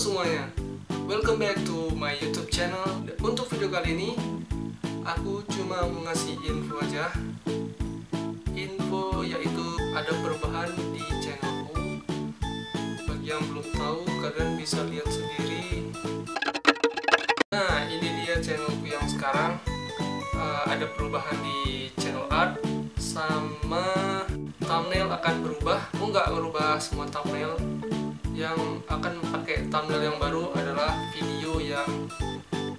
semuanya, welcome back to my YouTube channel. Untuk video kali ini, aku cuma mau ngasih info aja. Info yaitu ada perubahan di channelku. Bagi yang belum tahu, kalian bisa lihat sendiri. Nah, ini dia channelku yang sekarang. Uh, ada perubahan di channel art sama thumbnail akan berubah. Aku nggak merubah semua thumbnail yang akan pakai thumbnail yang baru adalah video yang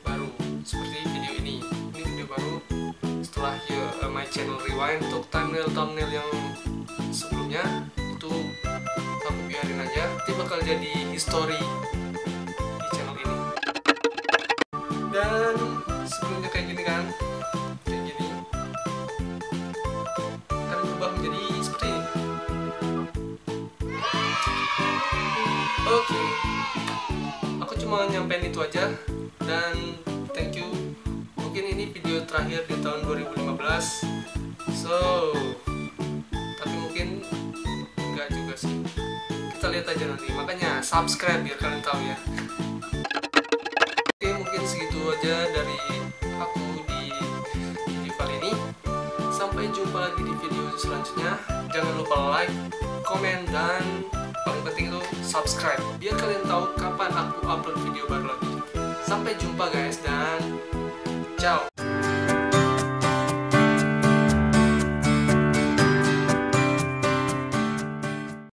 baru seperti video ini. Ini video baru. Setelah ya, uh, my channel rewind untuk thumbnail thumbnail yang sebelumnya itu aku biarin aja. Nanti bakal jadi history di channel ini. Dan sebelumnya kayak gini kan Oke, aku cuma nyampein itu aja dan thank you. Mungkin ini video terakhir di tahun 2015. So, tapi mungkin enggak juga sih. Kita lihat aja nanti. Makanya subscribe biar kalian tahu ya. Oke, mungkin segitu aja dari aku di video kali ini. Sampai jumpa lagi di video selanjutnya. Jangan lupa like, komen, dan paling penting itu subscribe biar kalian tahu kapan aku upload video baru lagi. Sampai jumpa guys dan ciao